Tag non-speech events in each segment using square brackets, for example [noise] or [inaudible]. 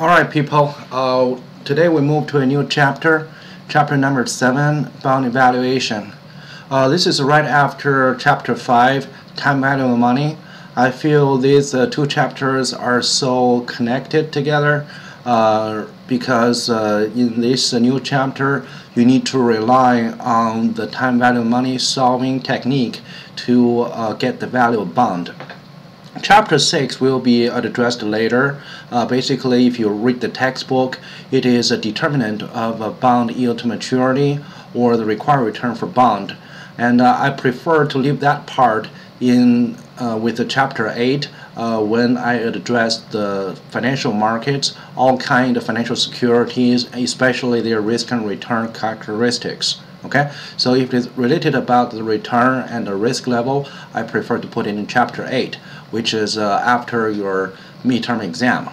Alright people, uh, today we move to a new chapter, chapter number 7, bond evaluation. Uh, this is right after chapter 5, time value of money. I feel these uh, two chapters are so connected together uh, because uh, in this new chapter you need to rely on the time value of money solving technique to uh, get the value of bond. Chapter 6 will be addressed later. Uh, basically, if you read the textbook, it is a determinant of a bond yield to maturity or the required return for bond. And uh, I prefer to leave that part in uh, with the chapter 8 uh, when I address the financial markets, all kind of financial securities, especially their risk and return characteristics. Okay, so if it's related about the return and the risk level, I prefer to put it in chapter 8, which is uh, after your midterm exam.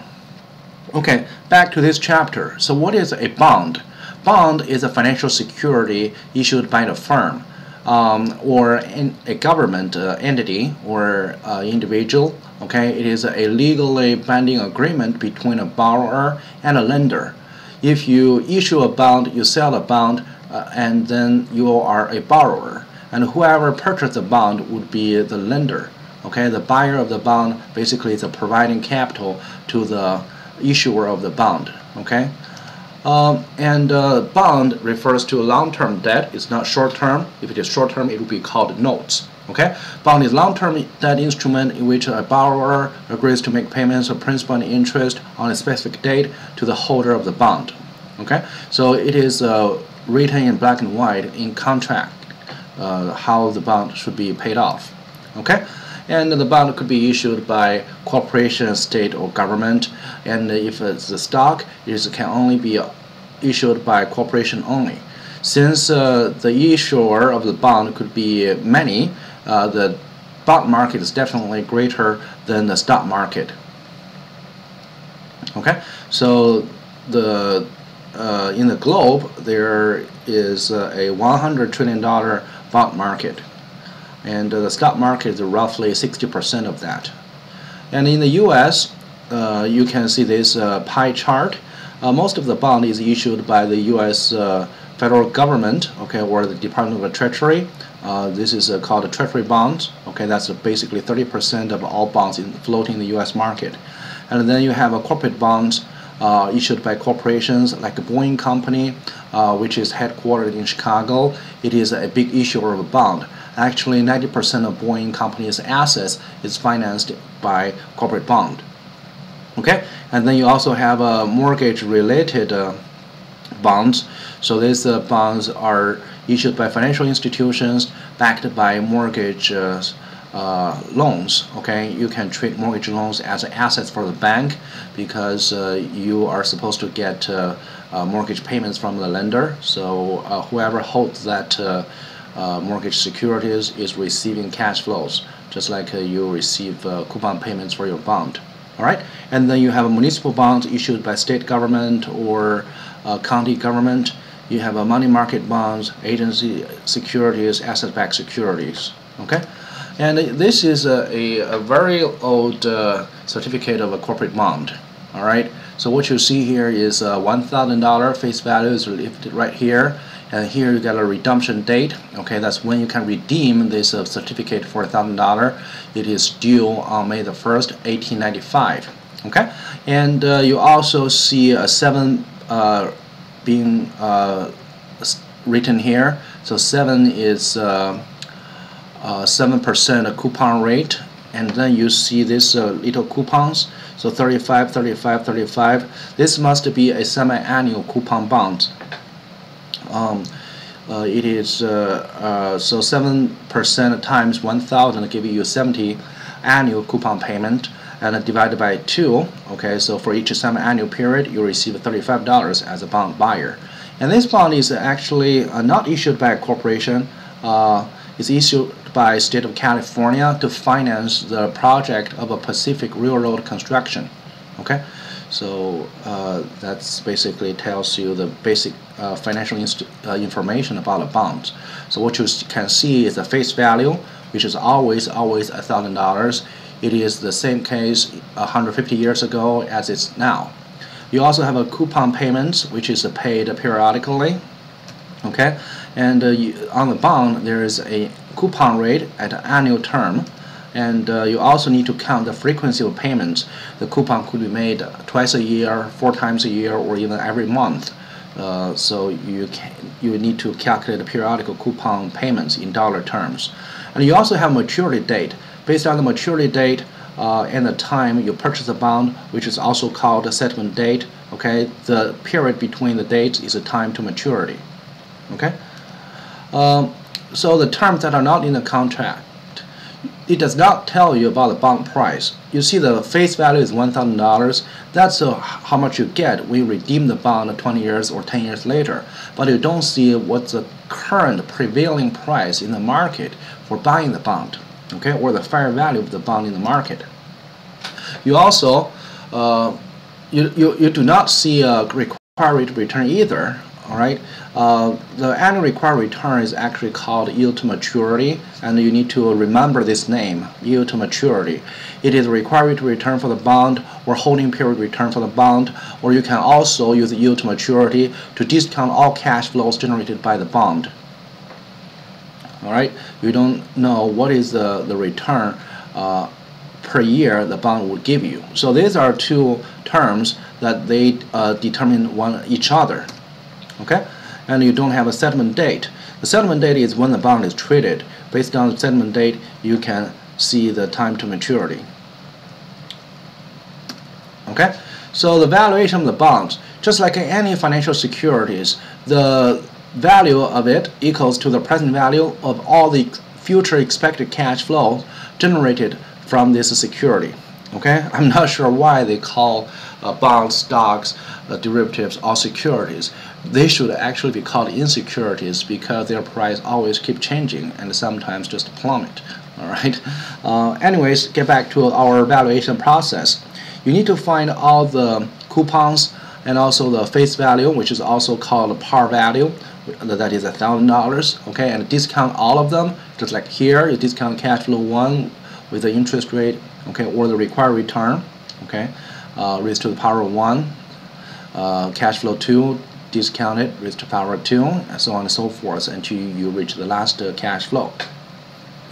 Okay, back to this chapter. So what is a bond? Bond is a financial security issued by the firm um, or a government uh, entity or uh, individual. Okay, it is a legally binding agreement between a borrower and a lender. If you issue a bond, you sell a bond, uh, and then you are a borrower. And whoever purchased the bond would be the lender. Okay, the buyer of the bond basically is providing capital to the issuer of the bond. Okay, um, and uh, bond refers to long-term debt. It's not short-term. If it is short-term, it will be called notes. Okay, bond is long-term debt instrument in which a borrower agrees to make payments of principal and interest on a specific date to the holder of the bond. Okay, so it is uh, written in black and white in contract uh, how the bond should be paid off. Okay, and the bond could be issued by corporation, state, or government. And if it's a stock, it can only be issued by corporation only. Since uh, the issuer of the bond could be many, uh, the bond market is definitely greater than the stock market. Okay, so the uh, in the globe, there is uh, a 100 trillion dollar bond market, and uh, the stock market is roughly 60% of that. And in the U.S., uh, you can see this uh, pie chart. Uh, most of the bond is issued by the U.S. federal government, okay, or the Department of the Treasury. this is called a Treasury bonds. Okay, that's basically 30% of all bonds in, floating in the U.S. market. And then you have a corporate bonds uh, issued by corporations like Boeing Company, uh, which is headquartered in Chicago. It is a big issuer of a bond. Actually, 90% of Boeing Company's assets is financed by corporate bond. Okay, and then you also have uh, mortgage-related uh, bonds. So these uh, bonds are issued by financial institutions backed by mortgage uh, loans okay? You can treat mortgage loans as assets for the bank because uh, you are supposed to get uh, uh mortgage payments from the lender. So uh, whoever holds that uh, mortgage securities is receiving cash flows just like you receive coupon payments for your bond all right? And then you have a municipal bonds issued by state government or county government. You have a money market bonds agency securities asset-backed securities okay and this is a, a, a very old uh, certificate of a corporate bond. All right. So what you see here is uh, $1,000 face value is lifted right here. And here you got a redemption date. Okay, that's when you can redeem this uh, certificate for $1,000. It is due on May the 1st, 1895. Okay, and uh, you also see a 7 uh, being uh, written here. So 7 is 7% uh, coupon rate and then you see these uh, little coupons. So 35 35 35 this must be a semi-annual coupon bond. Um, uh, it is uh, uh, so 7% times 1000 give you 70 annual coupon payment and divided by 2 okay so for each semi-annual period you receive $35 as a bond buyer. And this bond is actually uh, not issued by a corporation. It's issued by state of California to finance the project of a Pacific Railroad construction. Okay, so uh, that's basically tells you the basic uh, financial uh, information about the bond. So what you can see is the face value, which is always always a thousand dollars. It is the same case 150 years ago as it's now. You also have a coupon payment, which is paid periodically. Okay, and uh, you, on the bond there is a coupon rate at annual term, and uh, you also need to count the frequency of payments. The coupon could be made twice a year, four times a year, or even every month. Uh, so you can, you need to calculate the periodical coupon payments in dollar terms. And you also have maturity date. Based on the maturity date uh, and the time you purchase the bond, which is also called the settlement date, okay, the period between the dates is the time to maturity. Okay? Um, so the terms that are not in the contract it does not tell you about the bond price. You see the face value is $1,000. That's uh, how much you get when you redeem the bond 20 years or 10 years later. But you don't see what's the current prevailing price in the market for buying the bond, okay, or the fair value of the bond in the market. You also uh, you, you, you do not see a required return either all right uh, the annual required return is actually called yield to maturity and you need to remember this name yield to maturity. It is required of return for the bond or holding period return for the bond or you can also use yield to maturity to discount all cash flows generated by the bond. All right you don't know what is the the return uh, per year the bond will give you. So these are two terms that they uh, determine one each other okay? And you don't have a settlement date. The settlement date is when the bond is traded. Based on the settlement date, you can see the time to maturity. Okay? So the valuation of the bonds, just like any financial securities, the value of it equals to the present value of all the future expected cash flow generated from this security. Okay, I'm not sure why they call uh, bonds, stocks, uh, derivatives, or securities. They should actually be called insecurities because their price always keep changing and sometimes just plummet. All right. Uh, anyways, get back to our valuation process. You need to find all the coupons and also the face value, which is also called par value. That is a thousand dollars. Okay, and discount all of them. Just like here, you discount cash flow one with the interest rate, okay, or the required return, okay, uh, raised to the power of 1, uh, cash flow 2, discounted, raised to the power of 2, and so on and so forth until you reach the last uh, cash flow.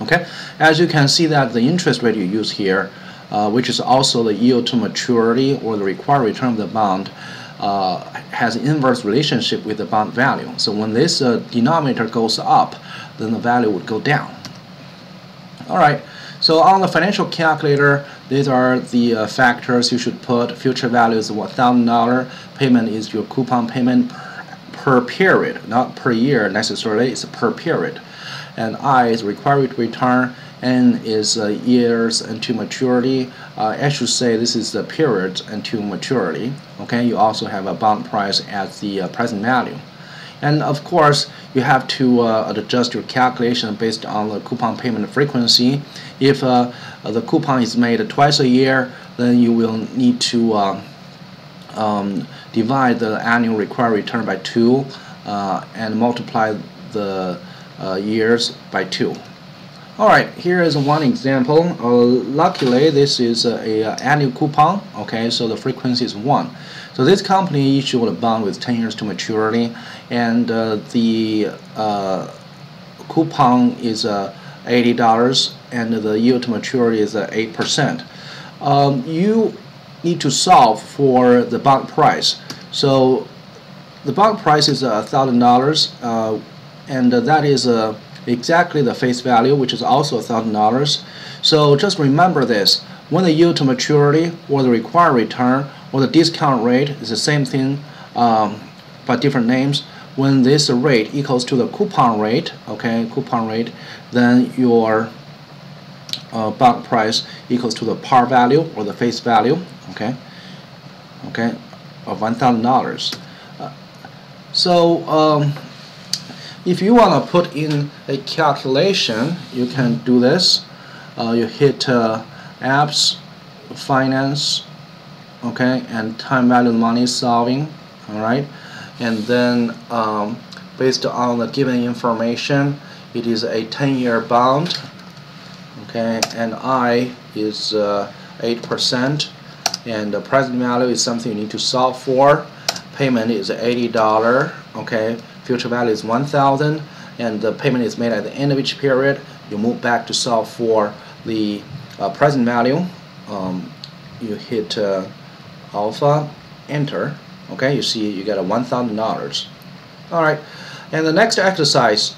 Okay, as you can see that the interest rate you use here, uh, which is also the yield to maturity or the required return of the bond, uh, has an inverse relationship with the bond value. So when this uh, denominator goes up, then the value would go down. All right. So on the financial calculator, these are the uh, factors you should put. Future value is $1,000. Payment is your coupon payment per, per period, not per year necessarily. It's per period. And I is required return. N is uh, years until maturity. Uh, I should say this is the period until maturity. Okay, you also have a bond price at the uh, present value. And of course, you have to uh, adjust your calculation based on the coupon payment frequency. If uh, the coupon is made twice a year, then you will need to uh, um, divide the annual required return by 2 uh, and multiply the uh, years by 2. Alright, here is one example. Uh, luckily, this is a, a, annual coupon. Okay, so the frequency is 1. So this company issued a bond with 10 years to maturity, and uh, the uh, coupon is uh, $80, and the yield to maturity is 8%. Uh, um, you need to solve for the bond price. So the bond price is $1,000, uh, and that is exactly the face value, which is also $1,000. So just remember this. When the yield to maturity or the required return or the discount rate is the same thing um, but different names when this rate equals to the coupon rate okay coupon rate then your uh, bond price equals to the par value or the face value okay okay of one thousand uh, dollars so um, if you want to put in a calculation you can do this. Uh, you hit uh, apps finance okay and time value money solving all right and then um, based on the given information it is a 10-year bond okay and I is 8% uh, and the present value is something you need to solve for. Payment is $80, okay. Future value is 1,000, and the payment is made at the end of each period. You move back to solve for the uh, present value. Um, you hit uh, alpha, enter. Okay, you see you get a $1,000. All right, and the next exercise.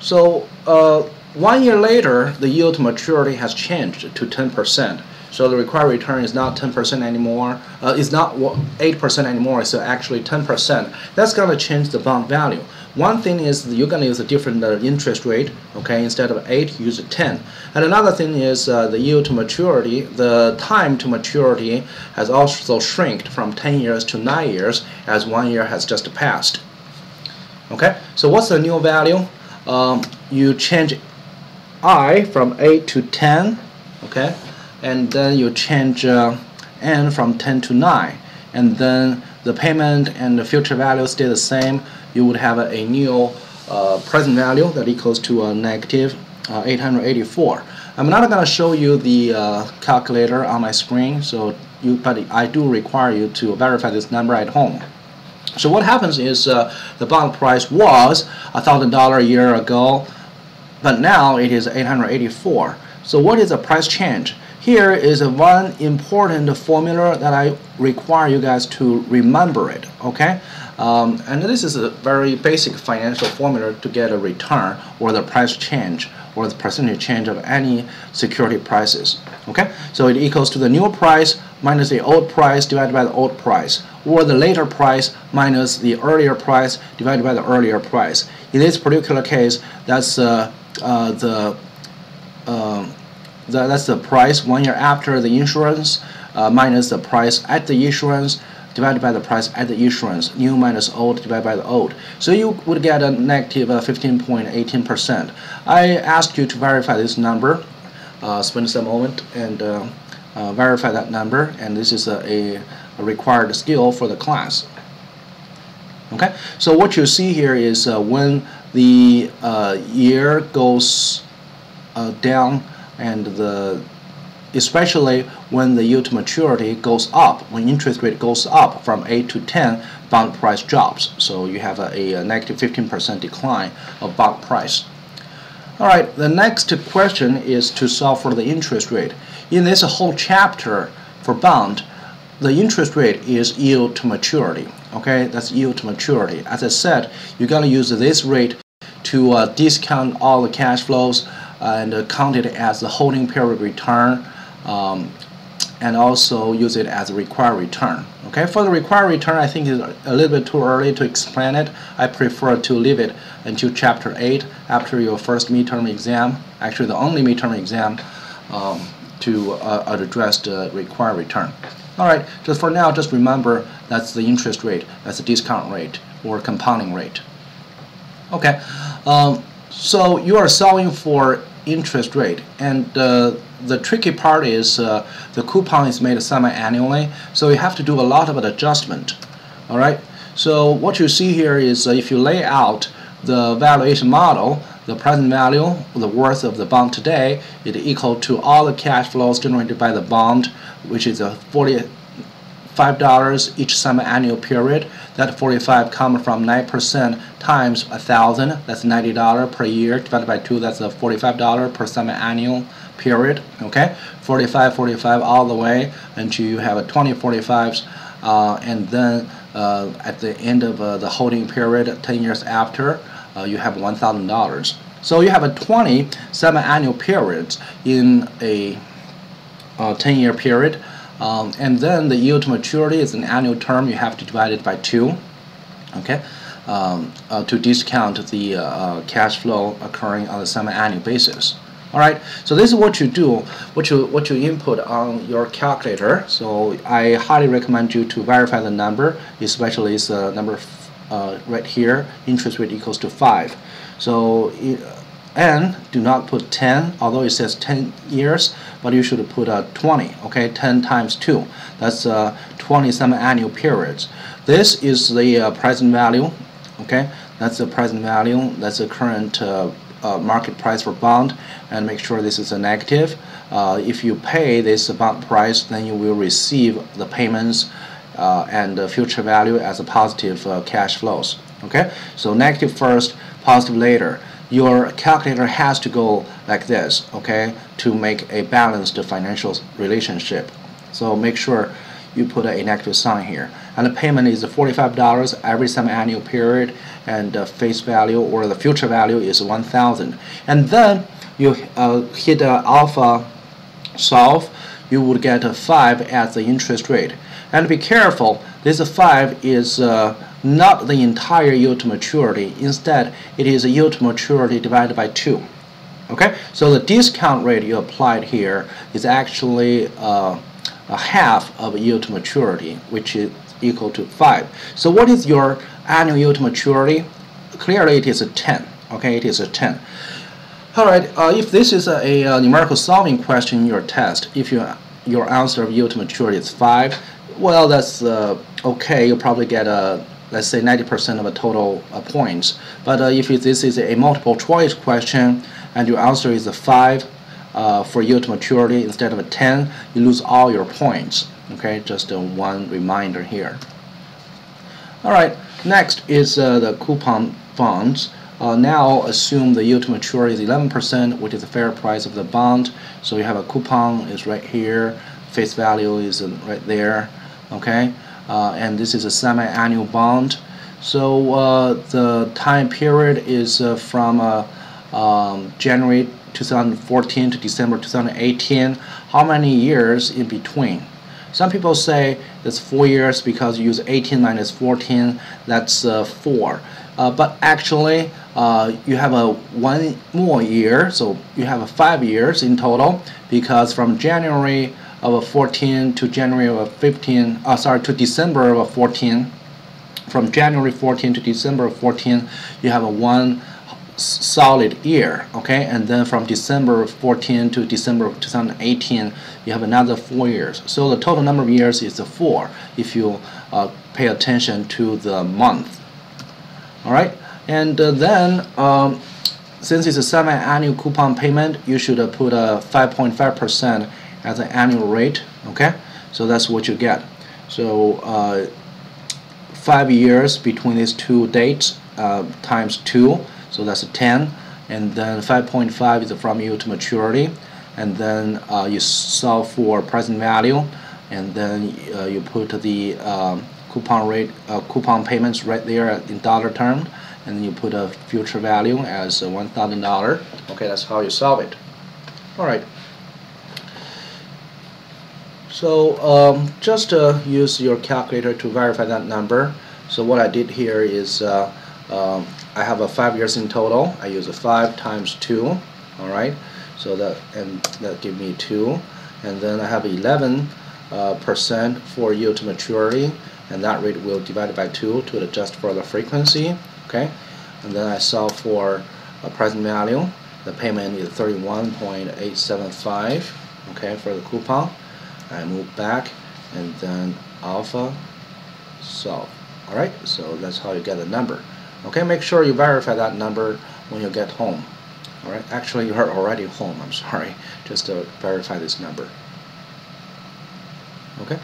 So uh, one year later, the yield to maturity has changed to 10%. So the required return is not 10% anymore. Uh, it's not 8% anymore. It's actually 10%. That's going to change the bond value. One thing is you're going to use a different uh, interest rate. Okay, instead of 8, use 10. And another thing is uh, the yield to maturity. The time to maturity has also shrinked from 10 years to 9 years as one year has just passed. Okay, so what's the new value? Um, you change i from 8 to 10. Okay and then you change uh, n from 10 to 9 and then the payment and the future value stay the same you would have a, new uh, present value that equals to a negative uh, 884 I'm not going to show you the uh, calculator on my screen so you but I do require you to verify this number at home. So what happens is uh, the bond price was a thousand dollar a year ago but now it is 884 so what is the price change? Here is one important formula that I require you guys to remember it, okay? Um, and this is a very basic financial formula to get a return or the price change or the percentage change of any security prices. Okay, so it equals to the new price minus the old price divided by the old price, or the later price minus the earlier price divided by the earlier price. In this particular case, that's uh, uh, the the, that's the price one year after the insurance uh, minus the price at the insurance divided by the price at the insurance, new minus old divided by the old. So you would get a negative 15.18%. Uh, I ask you to verify this number, uh, spend some moment and uh, uh, verify that number, and this is a, a, required skill for the class. Okay, so what you see here is uh, when the year goes down and the especially when the yield to maturity goes up, when interest rate goes up from 8 to 10, bond price drops. So you have a, a negative 15% decline of bond price. All right, the next question is to solve for the interest rate. In this whole chapter for bond, the interest rate is yield to maturity. Okay, that's yield to maturity. As I said, you're going to use this rate to uh, discount all the cash flows and count it as the holding period return um, and also use it as a required return. Okay, for the required return, I think it's a little bit too early to explain it. I prefer to leave it until chapter 8 after your first midterm exam, actually the only midterm exam um, to uh, address the required return. Alright, just for now, just remember that's the interest rate, that's the discount rate or compounding rate. Okay, um, so you are solving for interest rate. And uh, the tricky part is uh, the coupon is made semi-annually, so you have to do a lot of adjustment. All right. So what you see here is uh, if you lay out the valuation model, the present value, the worth of the bond today, is equal to all the cash flows generated by the bond, which is a 40 $5 each semi-annual period. That 45 comes from 9% times 1,000. That's $90 per year divided by 2. That's a $45 per semi-annual period. Okay, 45, 45 all the way until you have a 20 45s. Uh, and then uh, at the end of uh, the holding period, 10 years after, uh, you have $1,000. So you have a 20 semi-annual periods in a 10-year uh, period. Um, and then the yield to maturity is an annual term. You have to divide it by 2 okay, um, uh, to discount the uh, uh, cash flow occurring on a semi-annual basis. All right, so this is what you do, what you what you input on your calculator. So I highly recommend you to verify the number, especially the number uh, right here, interest rate equals to five. So and do not put 10 although it says 10 years but you should put uh, 20 okay? 10 times 2 that's uh, 20 semi-annual periods. This is the uh, present value okay? That's the present value. That's the current uh, uh, market price for bond and make sure this is a negative. Uh, if you pay this bond price, then you will receive the payments uh, and the future value as a positive uh, cash flows. Okay, so negative first, positive later. Your calculator has to go like this, okay, to make a balanced financial relationship. So make sure you put a negative sign here. And the payment is $45 every semi-annual period, and the face value or the future value is 1,000. And then you uh, hit uh, alpha solve, you would get a 5 as the interest rate. And be careful, this 5 is uh, not the entire yield to maturity. Instead, it is a yield to maturity divided by 2. Okay, so the discount rate you applied here is actually uh, a half of yield to maturity, which is equal to 5. So what is your annual yield maturity? Clearly it is a 10. Okay, it is a 10. Alright, uh, if this is a, a, a, numerical solving question in your test, if you, your answer of yield maturity is 5, well, that's uh, okay. You'll probably get a, let's say 90% of the total uh, points. But uh, if this is a multiple choice question and your answer is a 5 uh, for yield maturity instead of a 10, you lose all your points. Okay, just uh, one reminder here. All right, next is the coupon bonds. Uh, now assume the yield to maturity is 11%, which is the fair price of the bond. So you have a coupon is right here, face value is right there okay uh, and this is a semi-annual bond so uh, the time period is uh, from uh, um, January 2014 to December 2018 how many years in between some people say it's four years because you use 18 minus 14 that's uh, four uh, but actually you have a one more year so you have a five years in total because from January of 14 to January of 15, uh, sorry, to December of 14. From January 14 to December of 14, you have a one solid year, okay? And then from December 14 to December 2018, you have another four years. So the total number of years is four if you uh, pay attention to the month. All right, and uh, then um, since it's a semi-annual coupon payment, you should uh, put a 5.5 percent as an annual rate okay so that's what you get so uh, five years between these two dates uh, times 2 so that's a 10 and then 5.5 is from yield to maturity. And then uh, you solve for present value. And then uh, you put the um, coupon rate uh, coupon payments right there in dollar term. And you put a future value as $1,000 okay that's how you solve it. Alright so um, just uh, use your calculator to verify that number. So what I did here is uh, um, I have a five years in total. I use a five times two. All right. So that and that give me two, and then I have 11 uh, percent for yield to maturity, and that rate will divide by two to adjust for the frequency. Okay. And then I solve for a present value. The payment is 31.875. Okay, for the coupon. I move back and then alpha solve alright so that's how you get the number okay make sure you verify that number when you get home. Alright actually you are already home I'm sorry [laughs] just to verify this number. Okay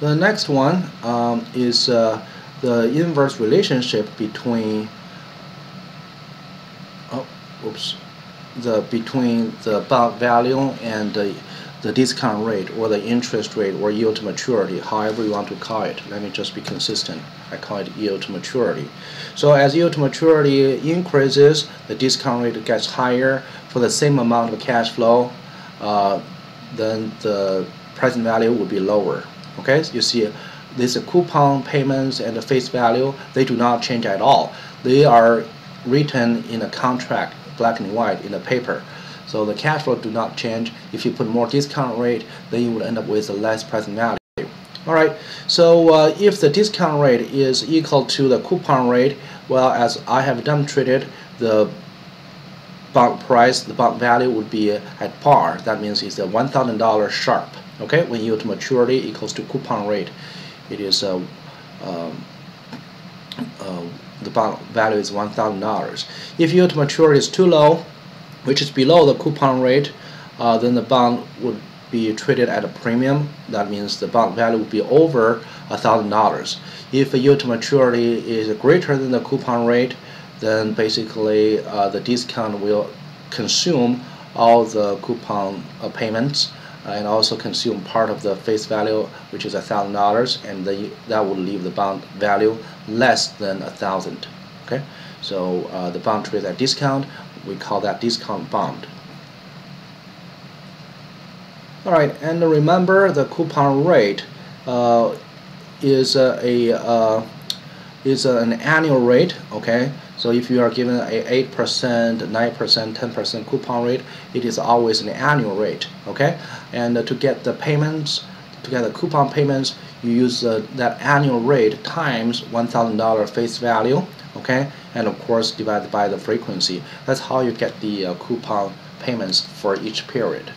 the next one um, is uh, the inverse relationship between oh oops the between the bond value and the the discount rate or the interest rate or yield to maturity, however you want to call it. Let me just be consistent. I call it yield to maturity. So as yield to maturity increases, the discount rate gets higher for the same amount of cash flow, uh, then the present value will be lower. Okay, so you see these coupon payments and the face value, they do not change at all. They are written in a contract, black and white, in the paper. So the cash flow do not change. If you put more discount rate, then you would end up with a less present value. Alright, so uh, if the discount rate is equal to the coupon rate, well, as I have demonstrated, the bond price, the bond value would be at par. That means it's a $1,000 sharp. Okay, when yield to maturity equals to coupon rate, it is uh, um, uh, the bond value is $1,000. If yield to maturity is too low, which is below the coupon rate, uh, then the bond would be traded at a premium. That means the bond value would be over $1,000. If yield to maturity is greater than the coupon rate, then basically uh, the discount will consume all the coupon uh, payments and also consume part of the face value, which is $1,000, and the, that would leave the bond value less than 1000 Okay, so uh, the bond trades at discount, we call that discount bond. Alright, and remember the coupon rate uh, is a, uh, is an annual rate, okay? So if you are given a 8%, 9%, 10% coupon rate, it is always an annual rate, okay? And uh, to get the payments, to get the coupon payments, you use uh, that annual rate times $1,000 face value, okay? And of course divided by the frequency. That's how you get the uh, coupon payments for each period.